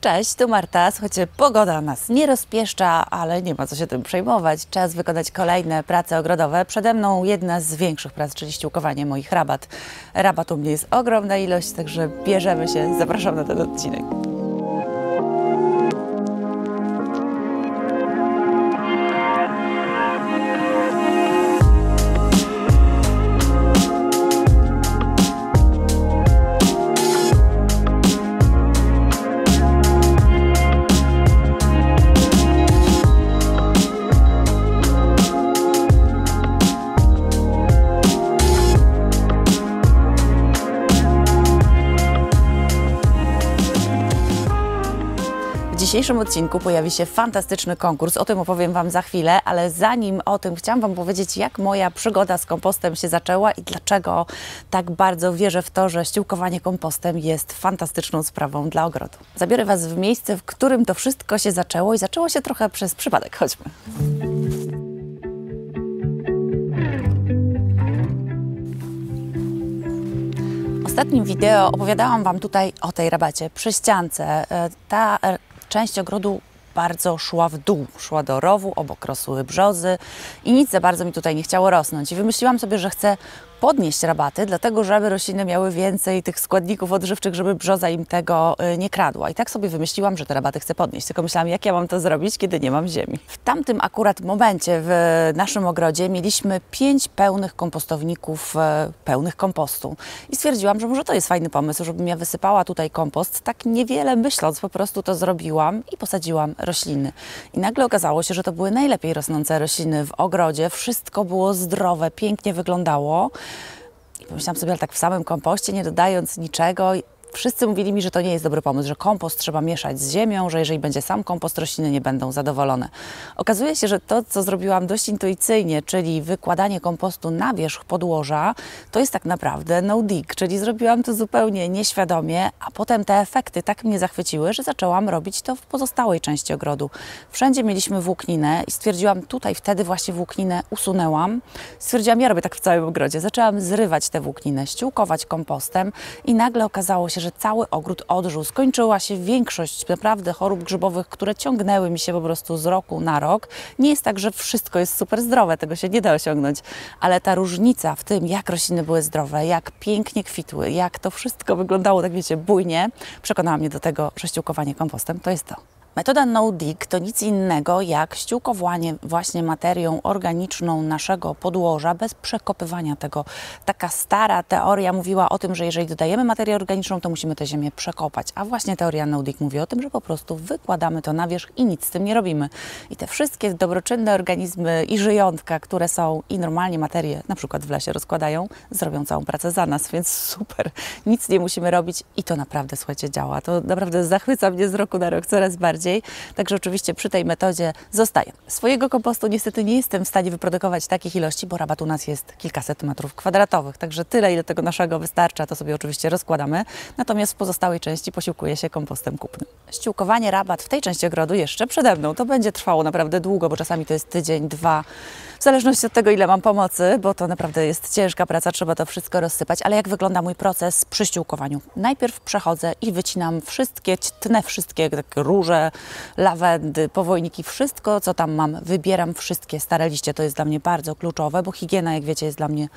Cześć, tu Marta. Słuchajcie, pogoda nas nie rozpieszcza, ale nie ma co się tym przejmować. Czas wykonać kolejne prace ogrodowe. Przede mną jedna z większych prac, czyli ściółkowanie moich rabat. Rabat u mnie jest ogromna ilość, także bierzemy się. Zapraszam na ten odcinek. Dzisiejszym odcinku pojawi się fantastyczny konkurs. O tym opowiem Wam za chwilę, ale zanim o tym chciałam Wam powiedzieć, jak moja przygoda z kompostem się zaczęła i dlaczego tak bardzo wierzę w to, że ściółkowanie kompostem jest fantastyczną sprawą dla ogrodu. Zabiorę Was w miejsce, w którym to wszystko się zaczęło i zaczęło się trochę przez przypadek. Chodźmy. Ostatnim wideo opowiadałam Wam tutaj o tej rabacie przy ściance. E, Ta e, część ogrodu bardzo szła w dół, szła do rowu, obok rosły brzozy i nic za bardzo mi tutaj nie chciało rosnąć. I wymyśliłam sobie, że chcę podnieść rabaty, dlatego żeby rośliny miały więcej tych składników odżywczych, żeby brzoza im tego y, nie kradła. I tak sobie wymyśliłam, że te rabaty chcę podnieść. Tylko myślałam, jak ja mam to zrobić, kiedy nie mam ziemi. W tamtym akurat momencie w naszym ogrodzie mieliśmy pięć pełnych kompostowników, e, pełnych kompostu. I stwierdziłam, że może to jest fajny pomysł, żebym ja wysypała tutaj kompost. Tak niewiele myśląc, po prostu to zrobiłam i posadziłam rośliny. I nagle okazało się, że to były najlepiej rosnące rośliny w ogrodzie. Wszystko było zdrowe, pięknie wyglądało. I pomyślałam sobie, ale tak w samym kompoście, nie dodając niczego. Wszyscy mówili mi, że to nie jest dobry pomysł, że kompost trzeba mieszać z ziemią, że jeżeli będzie sam kompost, rośliny nie będą zadowolone. Okazuje się, że to, co zrobiłam dość intuicyjnie, czyli wykładanie kompostu na wierzch podłoża, to jest tak naprawdę no dig, czyli zrobiłam to zupełnie nieświadomie, a potem te efekty tak mnie zachwyciły, że zaczęłam robić to w pozostałej części ogrodu. Wszędzie mieliśmy włókninę i stwierdziłam, tutaj wtedy właśnie włókninę usunęłam. Stwierdziłam, ja robię tak w całym ogrodzie. Zaczęłam zrywać tę włókninę, ściółkować kompostem i nagle okazało się, że cały ogród odżył. Skończyła się większość naprawdę chorób grzybowych, które ciągnęły mi się po prostu z roku na rok. Nie jest tak, że wszystko jest super zdrowe, tego się nie da osiągnąć, ale ta różnica w tym, jak rośliny były zdrowe, jak pięknie kwitły, jak to wszystko wyglądało, tak wiecie, bujnie, przekonała mnie do tego, że ściółkowanie kompostem to jest to. Metoda no dig to nic innego jak ściółkowanie właśnie materią organiczną naszego podłoża bez przekopywania tego. Taka stara teoria mówiła o tym, że jeżeli dodajemy materię organiczną, to musimy tę ziemię przekopać. A właśnie teoria no dig mówi o tym, że po prostu wykładamy to na wierzch i nic z tym nie robimy. I te wszystkie dobroczynne organizmy i żyjątka, które są i normalnie materię na przykład w lesie rozkładają, zrobią całą pracę za nas, więc super. Nic nie musimy robić i to naprawdę, słuchajcie, działa. To naprawdę zachwyca mnie z roku na rok coraz bardziej. Także oczywiście przy tej metodzie zostaję. Swojego kompostu niestety nie jestem w stanie wyprodukować takich ilości, bo rabat u nas jest kilkaset metrów kwadratowych. Także tyle, ile tego naszego wystarcza, to sobie oczywiście rozkładamy. Natomiast w pozostałej części posiłkuję się kompostem kupnym. Ściółkowanie rabat w tej części ogrodu jeszcze przede mną. To będzie trwało naprawdę długo, bo czasami to jest tydzień, dwa. W zależności od tego, ile mam pomocy, bo to naprawdę jest ciężka praca, trzeba to wszystko rozsypać. Ale jak wygląda mój proces przy ściółkowaniu? Najpierw przechodzę i wycinam wszystkie, tnę wszystkie takie róże, lawendy, powojniki, wszystko, co tam mam. Wybieram wszystkie stare liście. To jest dla mnie bardzo kluczowe, bo higiena, jak wiecie, jest dla mnie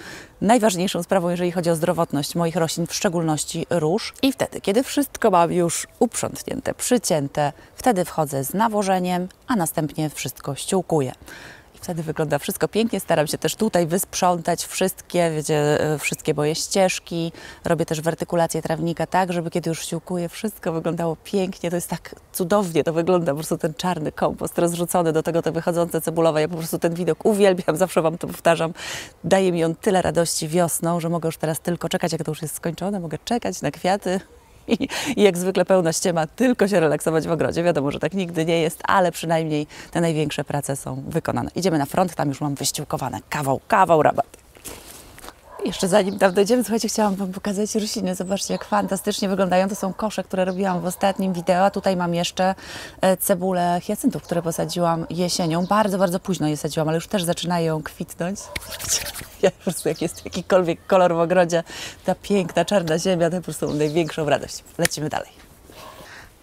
najważniejszą sprawą, jeżeli chodzi o zdrowotność moich roślin, w szczególności róż. I wtedy, kiedy wszystko mam już uprzątnięte, przycięte, wtedy wchodzę z nawożeniem, a następnie wszystko ściółkuję. Wtedy wygląda wszystko pięknie. Staram się też tutaj wysprzątać wszystkie, wiecie, e, wszystkie moje ścieżki. Robię też wertykulację trawnika tak, żeby kiedy już siłkuję, wszystko wyglądało pięknie. To jest tak cudownie to wygląda, po prostu ten czarny kompost rozrzucony, do tego te wychodzące cebulowe. Ja po prostu ten widok uwielbiam, zawsze Wam to powtarzam. Daje mi on tyle radości wiosną, że mogę już teraz tylko czekać, jak to już jest skończone. Mogę czekać na kwiaty, i, jak zwykle pełna ściema, tylko się relaksować w ogrodzie. Wiadomo, że tak nigdy nie jest, ale przynajmniej te największe prace są wykonane. Idziemy na front, tam już mam wyściółkowane kawał, kawał rabat. Jeszcze zanim tam dojdziemy, słuchajcie, chciałam Wam pokazać rośliny. Zobaczcie, jak fantastycznie wyglądają. To są kosze, które robiłam w ostatnim wideo. A tutaj mam jeszcze e, cebulę hiacyntów, które posadziłam jesienią. Bardzo, bardzo późno je sadziłam, ale już też zaczynają kwitnąć. Ja po prostu, jak jest jakikolwiek kolor w ogrodzie, ta piękna, czarna ziemia, to po prostu mam największą radość. Lecimy dalej.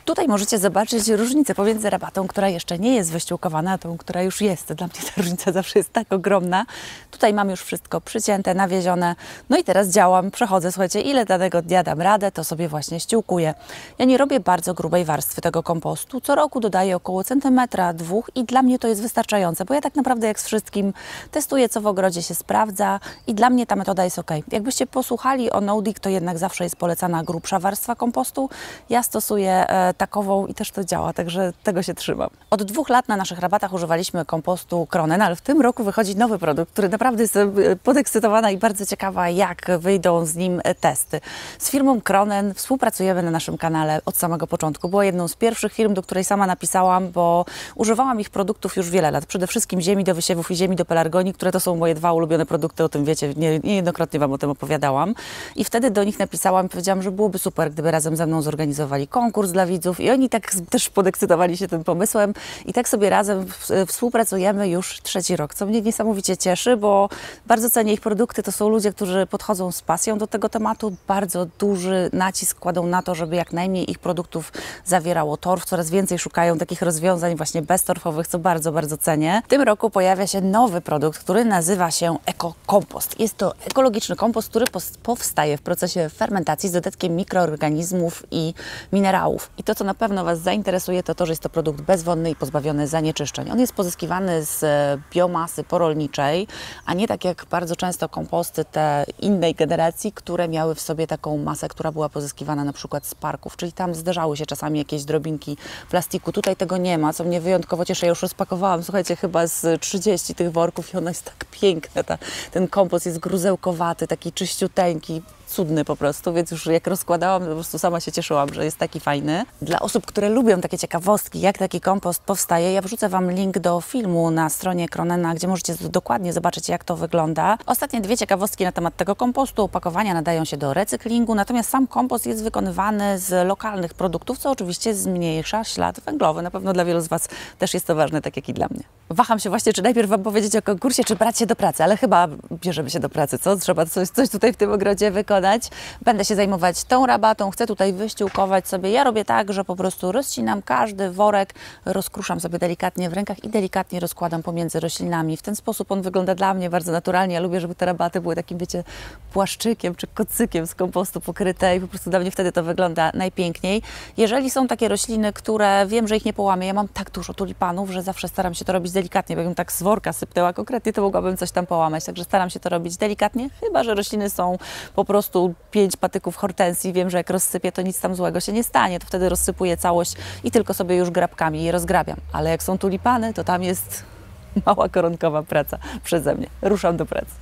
Tutaj możecie zobaczyć różnicę pomiędzy rabatą, która jeszcze nie jest wyściółkowana, a tą, która już jest. Dla mnie ta różnica zawsze jest tak ogromna. Tutaj mam już wszystko przycięte, nawiezione. No i teraz działam, przechodzę, słuchajcie, ile danego dnia dam radę, to sobie właśnie ściółkuję. Ja nie robię bardzo grubej warstwy tego kompostu. Co roku dodaję około centymetra, dwóch i dla mnie to jest wystarczające, bo ja tak naprawdę jak z wszystkim testuję, co w ogrodzie się sprawdza i dla mnie ta metoda jest ok. Jakbyście posłuchali o Nordic, to jednak zawsze jest polecana grubsza warstwa kompostu. Ja stosuję e, takową i też to działa, także tego się trzymam. Od dwóch lat na naszych rabatach używaliśmy kompostu Kronen, ale w tym roku wychodzi nowy produkt, który naprawdę jestem e, podekscytowana i bardzo ciekawa, jak wyjdą z nim e, testy. Z firmą Kronen współpracujemy na naszym kanale od samego początku. Była jedną z pierwszych firm, do której sama napisałam, bo używałam ich produktów już wiele lat. Przede wszystkim ziemi do wysiewów i ziemi do pelargonii, które to są moje dwa ulubione produkty, o tym wiecie, nie, niejednokrotnie Wam o tym opowiadałam. I wtedy do nich napisałam powiedziałam, że byłoby super, gdyby razem ze mną zorganizowali konkurs dla widzów i oni tak też podekscytowali się tym pomysłem i tak sobie razem współpracujemy już trzeci rok, co mnie niesamowicie cieszy, bo bardzo cenię ich produkty. To są ludzie, którzy podchodzą z pasją do tego tematu, bardzo duży nacisk kładą na to, żeby jak najmniej ich produktów zawierało torf. Coraz więcej szukają takich rozwiązań właśnie beztorfowych, co bardzo, bardzo cenię. W tym roku pojawia się nowy produkt, który nazywa się Eko Kompost. Jest to ekologiczny kompost, który powstaje w procesie fermentacji z dodatkiem mikroorganizmów i minerałów. I to, co na pewno Was zainteresuje, to to, że jest to produkt bezwonny i pozbawiony zanieczyszczeń. On jest pozyskiwany z e, biomasy porolniczej, a nie tak jak bardzo często komposty te innej generacji, które miały w sobie taką masę, która była pozyskiwana na przykład z parków, czyli tam zdarzały się czasami jakieś drobinki plastiku. Tutaj tego nie ma, co mnie wyjątkowo cieszy. Ja już rozpakowałam, słuchajcie, chyba z 30 tych worków i ona jest tak piękna. Ta, ten kompost jest gruzełkowaty, taki czyściuteńki, cudny po prostu, więc już jak rozkładałam, po prostu sama się cieszyłam, że jest taki fajny. Dla osób, które lubią takie ciekawostki, jak taki kompost powstaje, ja wrzucę Wam link do filmu na stronie Kronena, gdzie możecie dokładnie zobaczyć, jak to wygląda. Ostatnie dwie ciekawostki na temat tego kompostu. Opakowania nadają się do recyklingu, natomiast sam kompost jest wykonywany z lokalnych produktów, co oczywiście zmniejsza ślad węglowy. Na pewno dla wielu z Was też jest to ważne, tak jak i dla mnie. Waham się właśnie, czy najpierw Wam powiedzieć o konkursie, czy brać się do pracy, ale chyba bierzemy się do pracy, co? Trzeba coś, coś tutaj w tym ogrodzie wykonać. Będę się zajmować tą rabatą, chcę tutaj wyściółkować sobie. Ja robię tak, że po prostu rozcinam każdy worek, rozkruszam sobie delikatnie w rękach i delikatnie rozkładam pomiędzy roślinami. W ten sposób on wygląda dla mnie bardzo naturalnie. Ja lubię, żeby te rabaty były takim, wiecie, płaszczykiem czy kocykiem z kompostu pokryte i po prostu dla mnie wtedy to wygląda najpiękniej. Jeżeli są takie rośliny, które wiem, że ich nie połamię, ja mam tak dużo tulipanów, że zawsze staram się to robić delikatnie, bo jakbym tak z worka sypnęła konkretnie, to mogłabym coś tam połamać. Także staram się to robić delikatnie, chyba że rośliny są po prostu pięć patyków hortensji. Wiem, że jak rozsypię, to nic tam złego się nie stanie. To wtedy rozsypuję całość i tylko sobie już grabkami je rozgrabiam. Ale jak są tulipany, to tam jest mała koronkowa praca przeze mnie. Ruszam do pracy.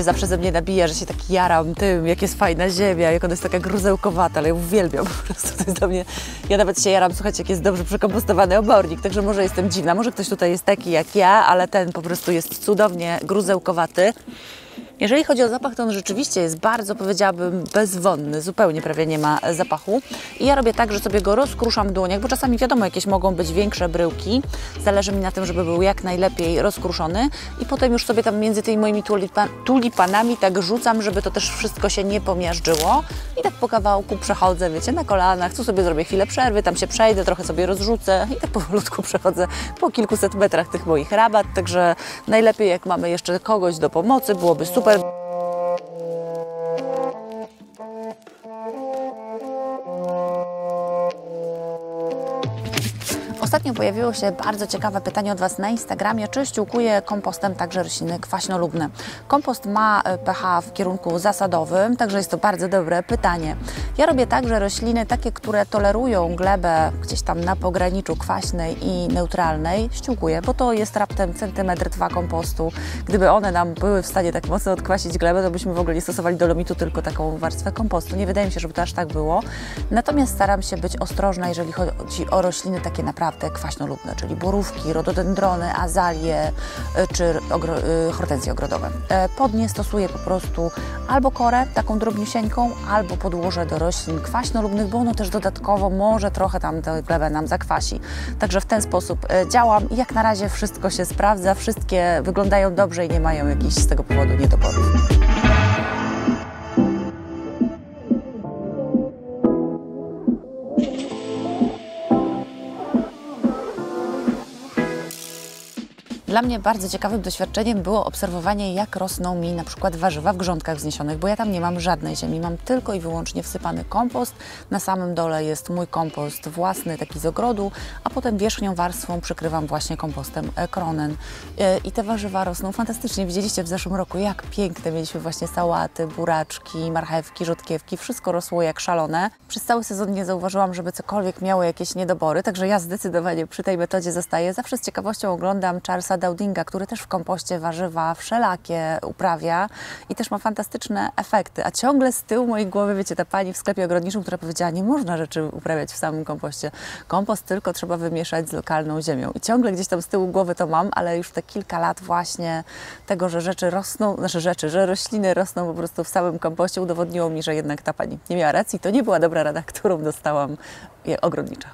Się zawsze ze mnie nabija, że się tak jaram tym, jak jest fajna ziemia, jak ona jest taka gruzełkowata, ale ja uwielbiam po prostu. To jest dla mnie... Ja nawet się jaram, słuchajcie, jak jest dobrze przekompostowany obornik, także może jestem dziwna, może ktoś tutaj jest taki jak ja, ale ten po prostu jest cudownie gruzełkowaty. Jeżeli chodzi o zapach, to on rzeczywiście jest bardzo, powiedziałabym, bezwonny, zupełnie prawie nie ma zapachu. I ja robię tak, że sobie go rozkruszam w dłoniach, bo czasami wiadomo, jakieś mogą być większe bryłki. Zależy mi na tym, żeby był jak najlepiej rozkruszony. I potem już sobie tam między tymi moimi tulipan tulipanami tak rzucam, żeby to też wszystko się nie pomiażdżyło. I tak po kawałku przechodzę, wiecie, na kolanach, tu sobie zrobię chwilę przerwy, tam się przejdę, trochę sobie rozrzucę i tak powolutku przechodzę po kilkuset metrach tych moich rabat. Także najlepiej, jak mamy jeszcze kogoś do pomocy, byłoby super Ostatnio pojawiło się bardzo ciekawe pytanie od Was na Instagramie, czy ściółkuję kompostem także rośliny kwaśnolubne. Kompost ma e, pH w kierunku zasadowym, także jest to bardzo dobre pytanie. Ja robię tak, że rośliny takie, które tolerują glebę gdzieś tam na pograniczu kwaśnej i neutralnej, ściółkuję, bo to jest raptem centymetr dwa kompostu. Gdyby one nam były w stanie tak mocno odkwasić glebę, to byśmy w ogóle nie stosowali dolomitu, tylko taką warstwę kompostu. Nie wydaje mi się, żeby to aż tak było. Natomiast staram się być ostrożna, jeżeli chodzi o rośliny takie naprawdę kwaśnolubne, czyli borówki, rododendrony, azalie y, czy ogro y, hortensje ogrodowe. E, pod nie stosuję po prostu albo korę taką drobniusieńką, albo podłożę do roślin kwaśnolubnych, bo ono też dodatkowo może trochę tam tę glebę nam zakwasi. Także w ten sposób e, działam i jak na razie wszystko się sprawdza, wszystkie wyglądają dobrze i nie mają jakichś z tego powodu niedoborów. Dla mnie bardzo ciekawym doświadczeniem było obserwowanie, jak rosną mi na przykład warzywa w grządkach wzniesionych, bo ja tam nie mam żadnej ziemi, mam tylko i wyłącznie wsypany kompost. Na samym dole jest mój kompost własny, taki z ogrodu, a potem wierzchnią warstwą przykrywam właśnie kompostem kronen. E, I te warzywa rosną fantastycznie. Widzieliście w zeszłym roku, jak piękne mieliśmy właśnie sałaty, buraczki, marchewki, rzodkiewki. Wszystko rosło jak szalone. Przez cały sezon nie zauważyłam, żeby cokolwiek miało jakieś niedobory, także ja zdecydowanie przy tej metodzie zostaję. Zawsze z ciekawością oglądam Charlesa Dowdinga, który też w kompoście warzywa wszelakie uprawia i też ma fantastyczne efekty. A ciągle z tyłu mojej głowy, wiecie, ta pani w sklepie ogrodniczym, która powiedziała, nie można rzeczy uprawiać w samym kompoście. Kompost tylko trzeba wymieszać z lokalną ziemią. I ciągle gdzieś tam z tyłu głowy to mam, ale już te kilka lat właśnie tego, że rzeczy rosną, znaczy rzeczy, że rośliny rosną po prostu w samym kompoście udowodniło mi, że jednak ta pani nie miała racji. To nie była dobra rada, którą dostałam ogrodnicza.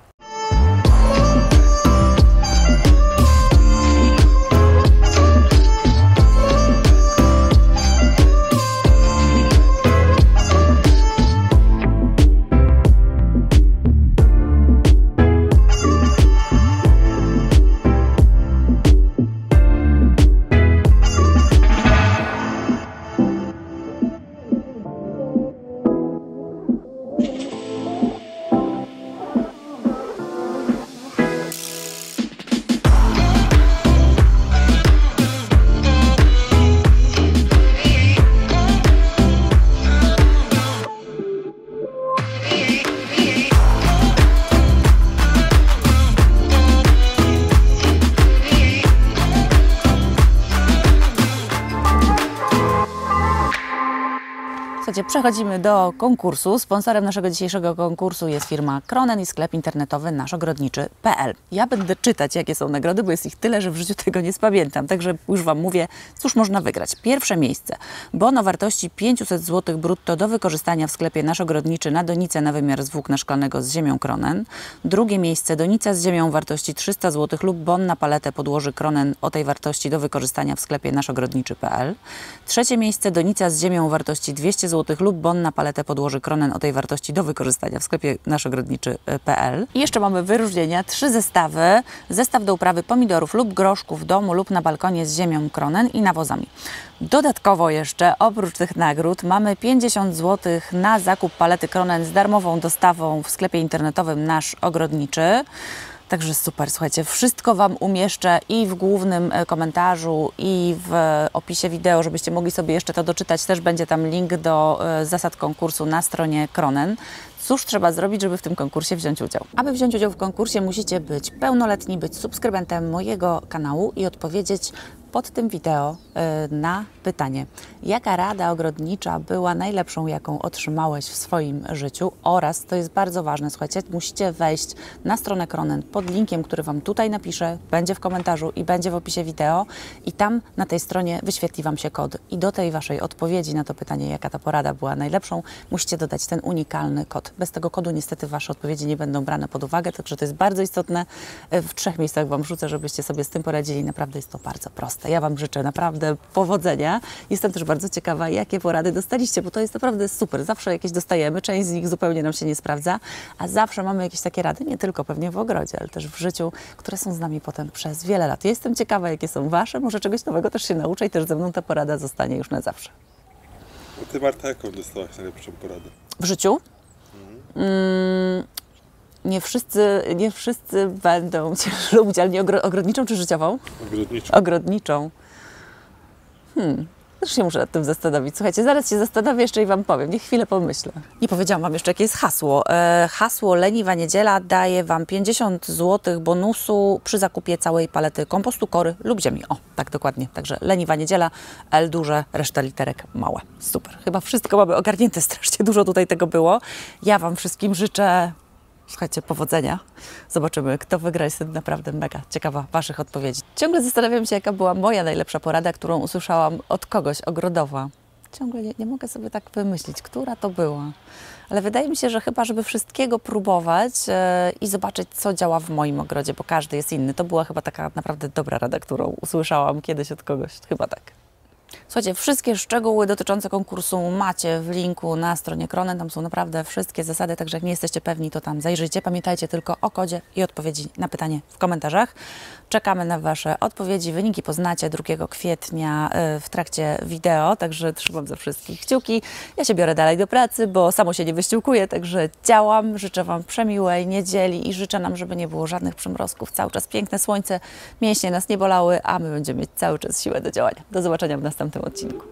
Przechodzimy do konkursu. Sponsorem naszego dzisiejszego konkursu jest firma Kronen i sklep internetowy naszogrodniczy.pl. Ja będę czytać, jakie są nagrody, bo jest ich tyle, że w życiu tego nie spamiętam. Także już Wam mówię, cóż można wygrać. Pierwsze miejsce. Bon o wartości 500 zł brutto do wykorzystania w sklepie naszogrodniczy na donicę na wymiar z włókna szklanego z ziemią Kronen. Drugie miejsce. Donica z ziemią wartości 300 zł lub bon na paletę podłoży Kronen o tej wartości do wykorzystania w sklepie naszogrodniczy.pl. Trzecie miejsce. Donica z ziemią wartości 200 zł lub bon na paletę podłoży Kronen o tej wartości do wykorzystania w sklepie naszogrodniczy.pl. I jeszcze mamy wyróżnienia, trzy zestawy. Zestaw do uprawy pomidorów lub groszku w domu lub na balkonie z ziemią Kronen i nawozami. Dodatkowo jeszcze, oprócz tych nagród, mamy 50 zł na zakup palety Kronen z darmową dostawą w sklepie internetowym Nasz Ogrodniczy. Także super, słuchajcie, wszystko Wam umieszczę i w głównym e, komentarzu, i w opisie wideo, żebyście mogli sobie jeszcze to doczytać. Też będzie tam link do e, zasad konkursu na stronie Kronen. Cóż trzeba zrobić, żeby w tym konkursie wziąć udział? Aby wziąć udział w konkursie, musicie być pełnoletni, być subskrybentem mojego kanału i odpowiedzieć pod tym wideo y, na pytanie, jaka rada ogrodnicza była najlepszą, jaką otrzymałeś w swoim życiu oraz, to jest bardzo ważne, słuchajcie, musicie wejść na stronę Kronen pod linkiem, który Wam tutaj napiszę, będzie w komentarzu i będzie w opisie wideo i tam na tej stronie wyświetli Wam się kod i do tej Waszej odpowiedzi na to pytanie, jaka ta porada była najlepszą, musicie dodać ten unikalny kod. Bez tego kodu niestety Wasze odpowiedzi nie będą brane pod uwagę, także to jest bardzo istotne. W trzech miejscach Wam rzucę, żebyście sobie z tym poradzili. Naprawdę jest to bardzo proste. Ja Wam życzę naprawdę powodzenia. Jestem też bardzo ciekawa, jakie porady dostaliście, bo to jest naprawdę super. Zawsze jakieś dostajemy, część z nich zupełnie nam się nie sprawdza, a zawsze mamy jakieś takie rady, nie tylko pewnie w ogrodzie, ale też w życiu, które są z nami potem przez wiele lat. jestem ciekawa, jakie są Wasze, może czegoś nowego też się nauczę i też ze mną ta porada zostanie już na zawsze. A Ty Marta, jaką dostałaś najlepszą poradę? W życiu? Mm, nie wszyscy, nie wszyscy będą cię lubić, ale nie ogro, ogrodniczą czy życiową? Ogrodniczy. Ogrodniczą. Hmm. Też się muszę nad tym zastanowić. Słuchajcie, zaraz się zastanowię jeszcze i Wam powiem. Niech chwilę pomyślę. Nie powiedziałam Wam jeszcze, jakie jest hasło. E, hasło Leniwa Niedziela daje Wam 50 zł bonusu przy zakupie całej palety kompostu, kory lub ziemi. O, tak dokładnie. Także Leniwa Niedziela, L duże, reszta literek małe. Super. Chyba wszystko mamy ogarnięte. Strasznie dużo tutaj tego było. Ja Wam wszystkim życzę Słuchajcie, powodzenia. Zobaczymy, kto wygra. Jestem naprawdę mega ciekawa Waszych odpowiedzi. Ciągle zastanawiam się, jaka była moja najlepsza porada, którą usłyszałam od kogoś ogrodowa. Ciągle nie, nie mogę sobie tak wymyślić, która to była. Ale wydaje mi się, że chyba, żeby wszystkiego próbować e, i zobaczyć, co działa w moim ogrodzie, bo każdy jest inny. To była chyba taka naprawdę dobra rada, którą usłyszałam kiedyś od kogoś. Chyba tak. Słuchajcie, wszystkie szczegóły dotyczące konkursu macie w linku na stronie Kronen. Tam są naprawdę wszystkie zasady, także jak nie jesteście pewni, to tam zajrzyjcie. Pamiętajcie tylko o kodzie i odpowiedzi na pytanie w komentarzach. Czekamy na Wasze odpowiedzi. Wyniki poznacie 2 kwietnia y, w trakcie wideo, także trzymam za wszystkich kciuki. Ja się biorę dalej do pracy, bo samo się nie wyściółkuję, także działam. Życzę Wam przemiłej niedzieli i życzę nam, żeby nie było żadnych przymrozków. Cały czas piękne słońce, mięśnie nas nie bolały, a my będziemy mieć cały czas siłę do działania. Do zobaczenia w następnym odcinku.